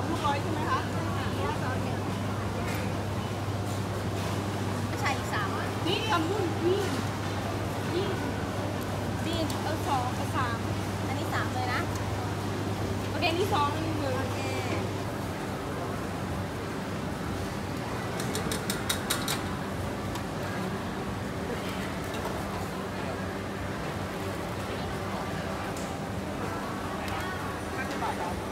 ามลูกร้อยใช่ไหมคะใช่สามนี่ทำรุ่นนี่นี่บีนเออสองเอาสามอันนี้สามเลยนะ โอเค นี่สองนี่หนึ่งโอเค大家。